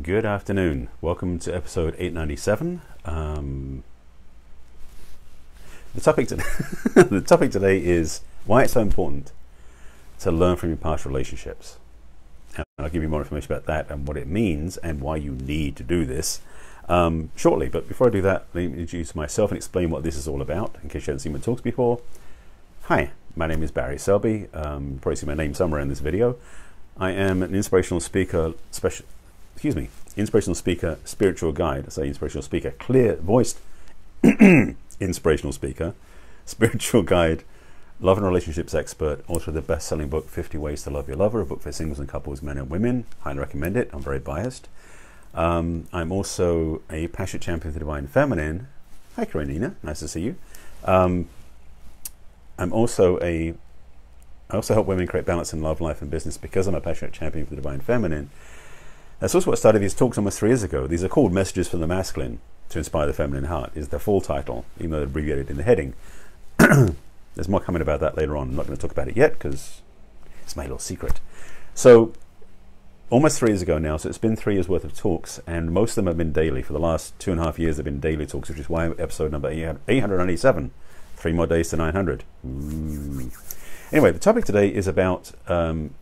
Good afternoon. Welcome to episode 897. Um, the topic today, the topic today is why it's so important to learn from your past relationships. And I'll give you more information about that and what it means and why you need to do this um, shortly. But before I do that, let me introduce myself and explain what this is all about in case you haven't seen my talks before. Hi, my name is Barry Selby. Um, probably see my name somewhere in this video. I am an inspirational speaker, special excuse me, inspirational speaker, spiritual guide, I say inspirational speaker, clear voiced inspirational speaker, spiritual guide, love and relationships expert, author of the best selling book, 50 Ways to Love Your Lover, a book for singles and couples, men and women. Highly recommend it. I'm very biased. Um, I'm also a passionate champion of the divine feminine. Hi, Karenina. Nice to see you. Um, I'm also a I also help women create balance in love, life, and business because I'm a passionate champion for the divine feminine. That's also what started these talks almost three years ago. These are called Messages from the Masculine to Inspire the Feminine Heart, is the full title, even though they're abbreviated in the heading. There's more coming about that later on. I'm not going to talk about it yet because it's my little secret. So, almost three years ago now, so it's been three years worth of talks, and most of them have been daily. For the last two and a half years, they've been daily talks, which is why episode number 897, three more days to 900. Ooh. Anyway, the topic today is about um,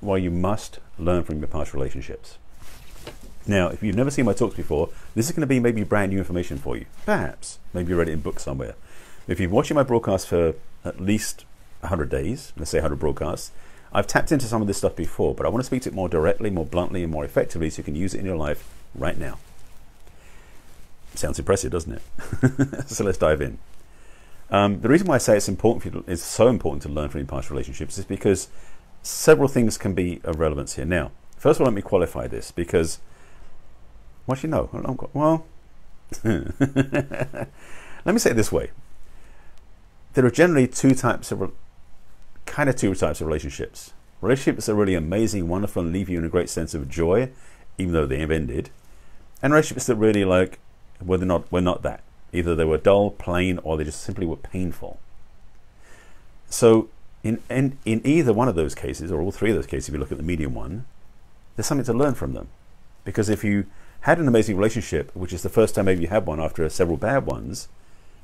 why you must learn from your past relationships. Now, if you've never seen my talks before, this is going to be maybe brand new information for you. Perhaps. Maybe you read it in books somewhere. If you've watching my broadcast for at least 100 days, let's say 100 broadcasts, I've tapped into some of this stuff before, but I want to speak to it more directly, more bluntly, and more effectively so you can use it in your life right now. Sounds impressive, doesn't it? so let's dive in. Um, the reason why I say it's important, for you to, it's so important to learn from past relationships is because several things can be of relevance here. Now, first of all, let me qualify this because what you know? Well, let me say it this way. There are generally two types of, kind of two types of relationships. Relationships that are really amazing, wonderful, and leave you in a great sense of joy, even though they have ended. And relationships that really like, well, they're not, were not that. Either they were dull, plain, or they just simply were painful. So, in, in, in either one of those cases, or all three of those cases, if you look at the medium one, there's something to learn from them. Because if you had an amazing relationship, which is the first time maybe you had one after several bad ones,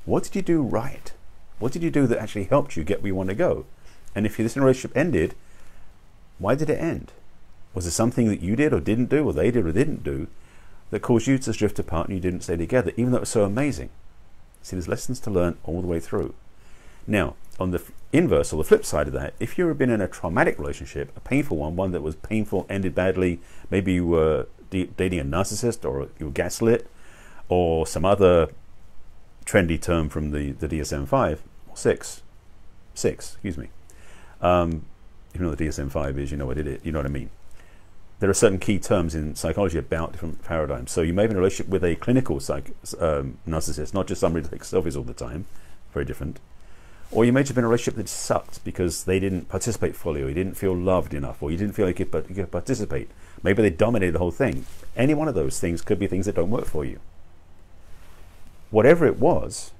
what did you do right? What did you do that actually helped you get where you want to go? And if this relationship ended, why did it end? Was it something that you did or didn't do, or they did or didn't do, that caused you to drift apart and you didn't stay together, even though it was so amazing? See, there's lessons to learn all the way through. Now, on the inverse or the flip side of that, if you've been in a traumatic relationship, a painful one, one that was painful, ended badly, maybe you were dating a narcissist or you were gaslit or some other trendy term from the, the DSM-5, or 6, 6, excuse me. Um, even though the DSM-5 is, you know what it is, you know what I mean. There are certain key terms in psychology about different paradigms. So you may have in a relationship with a clinical psych, um, narcissist, not just somebody that takes selfies all the time, very different. Or you may have been in a relationship that sucked because they didn't participate fully, or you didn't feel loved enough, or you didn't feel like you could, participate. Maybe they dominated the whole thing. Any one of those things could be things that don't work for you. Whatever it was,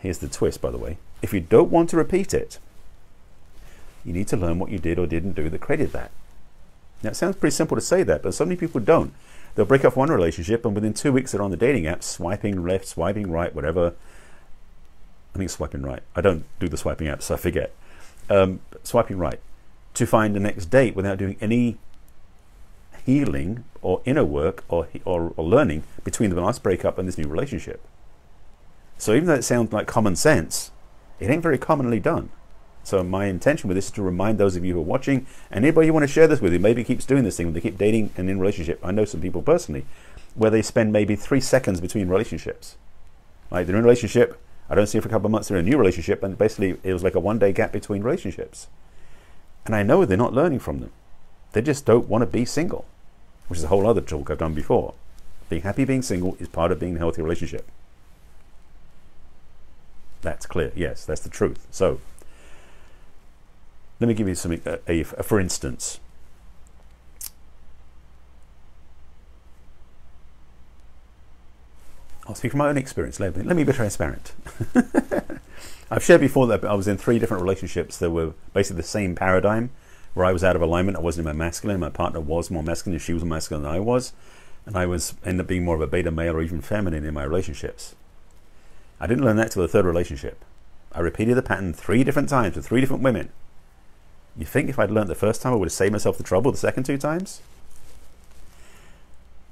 here's the twist, by the way. If you don't want to repeat it, you need to learn what you did or didn't do that created that. Now, it sounds pretty simple to say that, but so many people don't. They'll break off one relationship, and within two weeks, they're on the dating app, swiping left, swiping right, whatever. I think swiping right. I don't do the swiping app, so I forget. Um, swiping right to find the next date without doing any healing or inner work or, or, or learning between the last breakup and this new relationship. So even though it sounds like common sense, it ain't very commonly done. So my intention with this is to remind those of you who are watching, and anybody you want to share this with, who maybe keeps doing this thing, when they keep dating and in relationship. I know some people personally, where they spend maybe three seconds between relationships. Like they're in a relationship, I don't see them for a couple of months, they're in a new relationship, and basically it was like a one day gap between relationships. And I know they're not learning from them. They just don't want to be single, which is a whole other talk I've done before. Being happy being single is part of being in a healthy relationship. That's clear. Yes, that's the truth. So, let me give you something, a, a, a for instance. I'll speak from my own experience. Let me, let me be transparent. I've shared before that I was in three different relationships that were basically the same paradigm where I was out of alignment. I wasn't in my masculine. My partner was more masculine. She was more masculine than I was. And I was ended up being more of a beta male or even feminine in my relationships. I didn't learn that till the third relationship. I repeated the pattern three different times with three different women. You think if I'd learned the first time, I would have saved myself the trouble the second two times?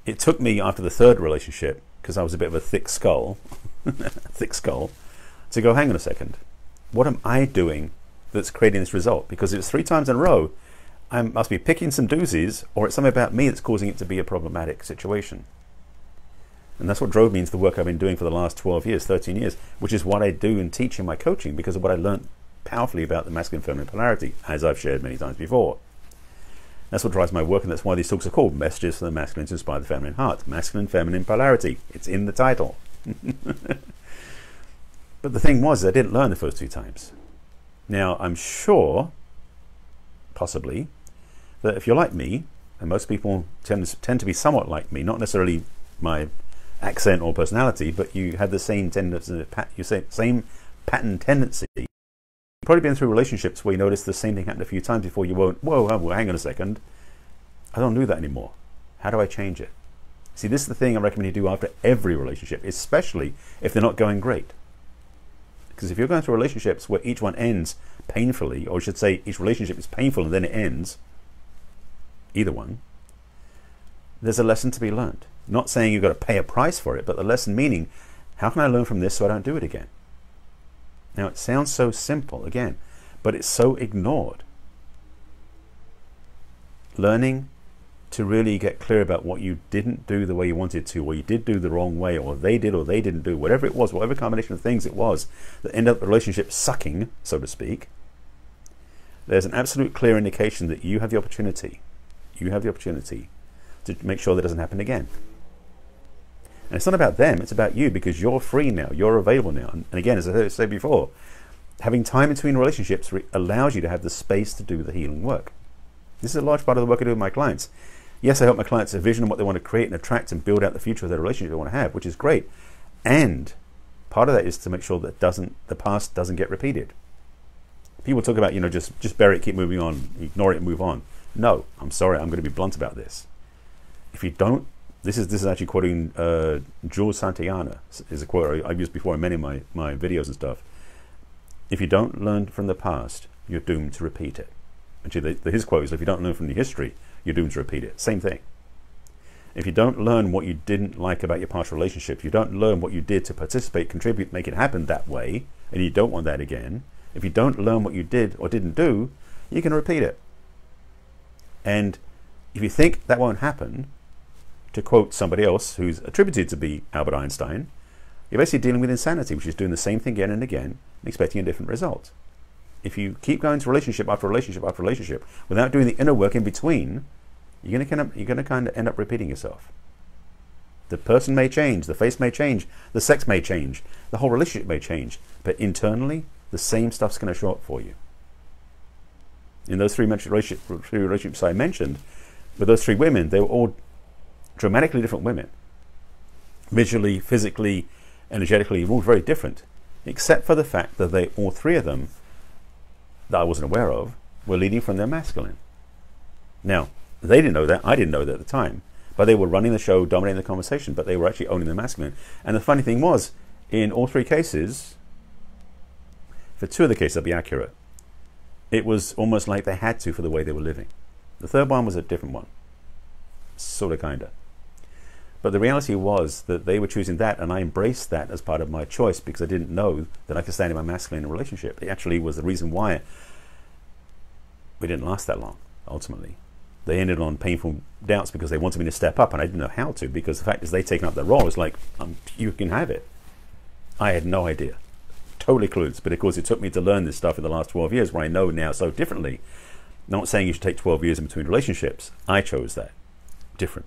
It took me after the third relationship, because I was a bit of a thick skull, thick skull, to go, hang on a second. What am I doing that's creating this result? Because it was three times in a row. I must be picking some doozies, or it's something about me that's causing it to be a problematic situation. And that's what drove me into the work I've been doing for the last 12 years, 13 years, which is what I do and teach in my coaching because of what I learned powerfully about the masculine feminine polarity, as I've shared many times before. That's what drives my work, and that's why these talks are called Messages for the Masculine to Inspire the Feminine Heart. Masculine feminine polarity. It's in the title. but the thing was, I didn't learn the first two times. Now, I'm sure, possibly, that if you're like me, and most people tend, tend to be somewhat like me, not necessarily my accent or personality, but you have the same tendency, same pattern tendency. Probably been through relationships where you notice the same thing happened a few times before you won't. Whoa, whoa, hang on a second. I don't do that anymore. How do I change it? See, this is the thing I recommend you do after every relationship, especially if they're not going great. Because if you're going through relationships where each one ends painfully, or I should say, each relationship is painful and then it ends, either one, there's a lesson to be learned. Not saying you've got to pay a price for it, but the lesson meaning, how can I learn from this so I don't do it again? Now, it sounds so simple, again, but it's so ignored. Learning to really get clear about what you didn't do the way you wanted to, or you did do the wrong way, or they did or they didn't do, whatever it was, whatever combination of things it was that end up the relationship sucking, so to speak, there's an absolute clear indication that you have the opportunity, you have the opportunity to make sure that doesn't happen again. And it's not about them, it's about you because you're free now, you're available now. And, again, as I said before, having time between relationships allows you to have the space to do the healing work. This is a large part of the work I do with my clients. Yes, I help my clients envision what they want to create and attract and build out the future of their relationship they want to have, which is great. And part of that is to make sure that doesn't the past doesn't get repeated. People talk about, you know, just just bury it, keep moving on, ignore it and move on. No, I'm sorry, I'm going to be blunt about this. If you don't this is this is actually quoting uh, Jules Santayana. Is a quote I've used before in many of my, my videos and stuff. If you don't learn from the past, you're doomed to repeat it. Actually, the, the, his quote is, if you don't learn from the history, you're doomed to repeat it. Same thing. If you don't learn what you didn't like about your past relationship, you don't learn what you did to participate, contribute, make it happen that way, and you don't want that again, if you don't learn what you did or didn't do, you can repeat it. And if you think that won't happen, to quote somebody else who's attributed to be Albert Einstein, you're basically dealing with insanity, which is doing the same thing again and again and expecting a different result. If you keep going to relationship after relationship after relationship without doing the inner work in between, you're going to kind of, you're going to kind of end up repeating yourself. The person may change, the face may change, the sex may change, the whole relationship may change, but internally, the same stuff's going to show up for you. In those three relationships I mentioned, with those three women, they were all dramatically different women. Visually, physically, energetically, all very different, except for the fact that they, all three of them, that I wasn't aware of, were leading from their masculine. Now, they didn't know that, I didn't know that at the time, but they were running the show, dominating the conversation, but they were actually owning the masculine. And the funny thing was, in all three cases, for two of the cases, I'll be accurate, it was almost like they had to for the way they were living. The third one was a different one, sort of, kind of. But the reality was that they were choosing that, and I embraced that as part of my choice because I didn't know that I could stand in my masculine relationship. It actually was the reason why we didn't last that long, ultimately. They ended on painful doubts because they wanted me to step up, and I didn't know how to because the fact is they'd taken up their role. was like, um, you can have it. I had no idea. Totally clueless. But of course, it took me to learn this stuff in the last 12 years where I know now so differently. Not saying you should take 12 years in between relationships. I chose that. Different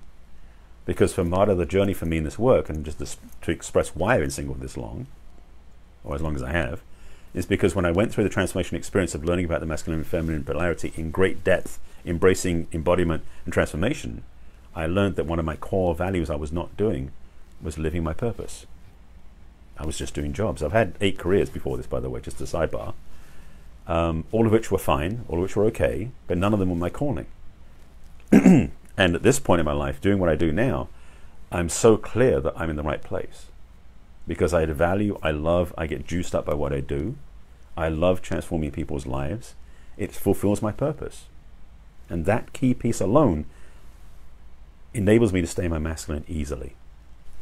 because for part of the journey for me in this work, and just to, to express why I've been single this long, or as long as I have, is because when I went through the transformation experience of learning about the masculine and feminine polarity in great depth, embracing embodiment and transformation, I learned that one of my core values I was not doing was living my purpose. I was just doing jobs. I've had eight careers before this, by the way, just a sidebar. um, all of which were fine, all of which were okay, but none of them were my calling. and at this point in my life, doing what I do now, I'm so clear that I'm in the right place because I value, I love, I get juiced up by what I do. I love transforming people's lives. It fulfills my purpose. And that key piece alone enables me to stay my masculine easily.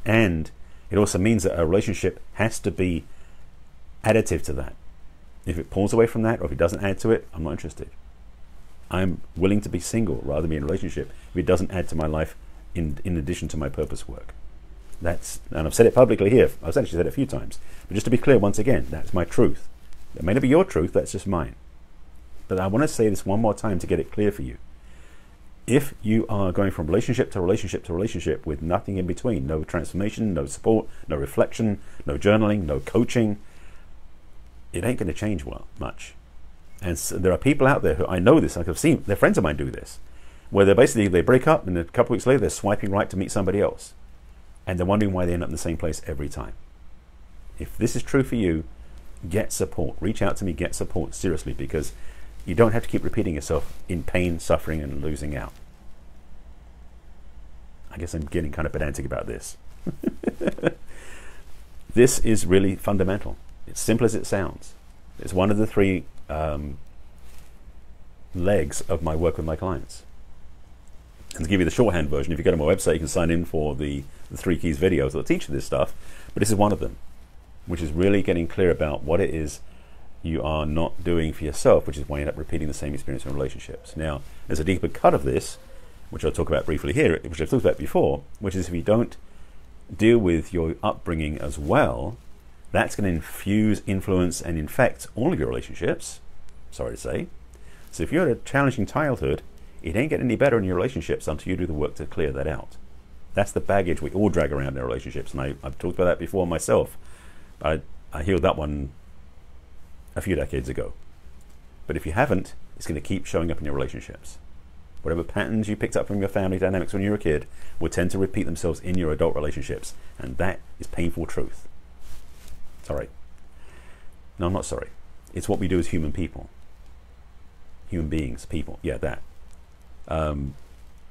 And it also means that a relationship has to be additive to that. If it pulls away from that or if it doesn't add to it, I'm not interested. I'm willing to be single rather than be in a relationship if it doesn't add to my life in, in addition to my purpose work. That's, and I've said it publicly here. I've actually said it a few times. But just to be clear, once again, that's my truth. It may not be your truth, that's just mine. But I want to say this one more time to get it clear for you. If you are going from relationship to relationship to relationship with nothing in between, no transformation, no support, no reflection, no journaling, no coaching, it ain't going to change well much. And so there are people out there who I know this, I've seen their friends of mine do this, where they basically they break up and a couple of weeks later they're swiping right to meet somebody else, and they're wondering why they end up in the same place every time. If this is true for you, get support. Reach out to me, get support seriously, because you don't have to keep repeating yourself in pain, suffering, and losing out. I guess I'm getting kind of pedantic about this. this is really fundamental. It's simple as it sounds. It's one of the three um, legs of my work with my clients. And to give you the shorthand version, if you go to my website, you can sign in for the, the three keys videos that teach you this stuff. But this is one of them, which is really getting clear about what it is you are not doing for yourself, which is why you end up repeating the same experience in relationships. Now, there's a deeper cut of this, which I'll talk about briefly here, which I've talked about before, which is if you don't deal with your upbringing as well, that's going to infuse, influence, and infect all of your relationships. Sorry to say. So if you had a challenging childhood, it ain't getting any better in your relationships until you do the work to clear that out. That's the baggage we all drag around in our relationships, and I, have talked about that before myself. I, I healed that one a few decades ago. But if you haven't, it's going to keep showing up in your relationships. Whatever patterns you picked up from your family dynamics when you were a kid will tend to repeat themselves in your adult relationships, and that is painful truth. Sorry. No, I'm not sorry. It's what we do as human people. Human beings, people. Yeah, that. Um,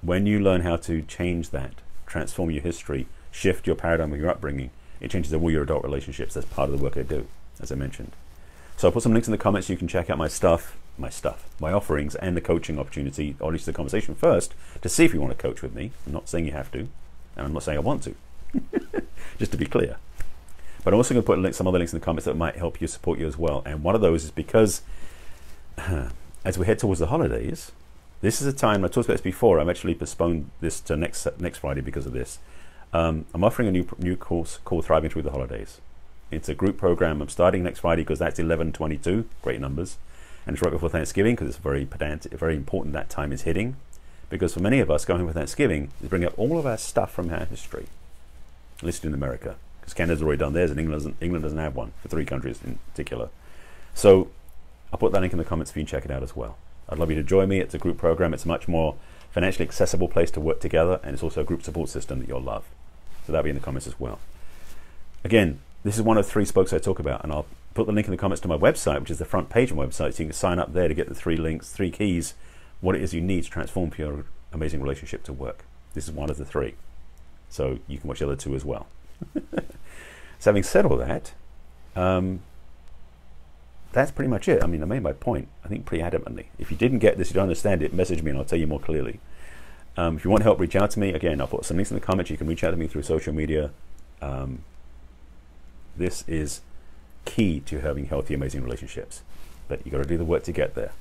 when you learn how to change that, transform your history, shift your paradigm of your upbringing, it changes all your adult relationships. That's part of the work I do, as I mentioned. So I'll put some links in the comments you can check out my stuff, my stuff, my offerings, and the coaching opportunity, or at least the conversation first, to see if you want to coach with me. I'm not saying you have to, and I'm not saying I want to. Just to be clear. But I'm also going to put link, some other links in the comments that might help you support you as well. And one of those is because as we head towards the holidays, this is a time, I talked about this before, I've actually postponed this to next next Friday because of this. Um, I'm offering a new new course called Thriving Through the Holidays. It's a group program. I'm starting next Friday because that's 11:22, great numbers, and it's right before Thanksgiving because it's very pedantic, very important that time is hitting. Because for many of us, going for Thanksgiving is bringing up all of our stuff from our history, listed in America, because Canada's already done theirs and England doesn't, England doesn't have one for three countries in particular. So I'll put that link in the comments for you to check it out as well. I'd love you to join me. It's a group program. It's a much more financially accessible place to work together, and it's also a group support system that you'll love. So that'll be in the comments as well. Again, this is one of three spokes I talk about, and I'll put the link in the comments to my website, which is the front page of my website, so you can sign up there to get the three links, three keys, what it is you need to transform for your amazing relationship to work. This is one of the three. So you can watch the other two as well. So having said all that, um, that's pretty much it. I mean, I made my point, I think, pretty adamantly. If you didn't get this, you don't understand it, message me and I'll tell you more clearly. Um, if you want help, reach out to me. Again, I'll put some links in the comments. You can reach out to me through social media. Um, this is key to having healthy, amazing relationships. But you've got to do the work to get there.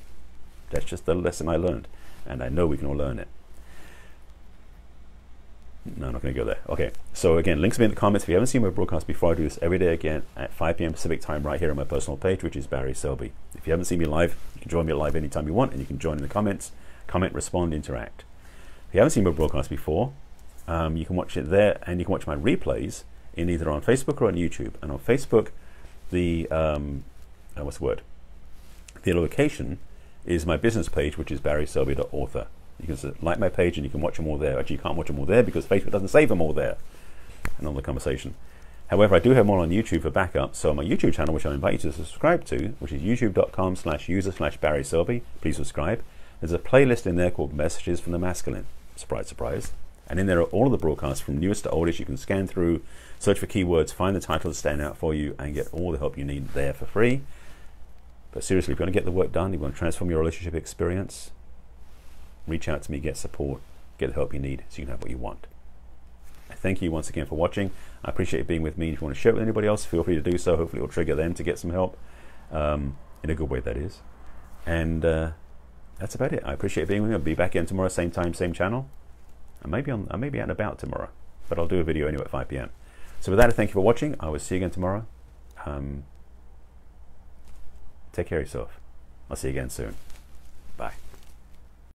That's just the lesson I learned, and I know we can all learn it. No, I'm not going to go there. Okay, so again, links will be in the comments. If you haven't seen my broadcast before, I do this every day again at 5 p.m. Pacific time right here on my personal page, which is Barry Selby. If you haven't seen me live, you can join me live anytime you want, and you can join in the comments, comment, respond, interact. If you haven't seen my broadcast before, um, you can watch it there, and you can watch my replays in either on Facebook or on YouTube. And on Facebook, the um, uh, what's the word? The location is my business page, which is barryselby.author. You can like my page and you can watch them all there. Actually, you can't watch them all there because Facebook doesn't save them all there. And on the conversation. However, I do have more on YouTube for backup. So on my YouTube channel, which I invite you to subscribe to, which is youtube.com slash user slash Barry Selby, please subscribe. There's a playlist in there called Messages from the Masculine. Surprise, surprise. And in there are all of the broadcasts from newest to oldest. You can scan through, search for keywords, find the titles that stand out for you, and get all the help you need there for free. But seriously, if you want to get the work done, you want to transform your relationship experience, reach out to me, get support, get the help you need so you can have what you want. Thank you once again for watching. I appreciate being with me. If you want to share it with anybody else, feel free to do so. Hopefully, it will trigger them to get some help um, in a good way, that is. And uh, that's about it. I appreciate being with me. I'll be back in tomorrow, same time, same channel. I may be on. I may be out and about tomorrow, but I'll do a video anyway at 5 p.m. So with that, I thank you for watching. I will see you again tomorrow. Um, take care of yourself. I'll see you again soon.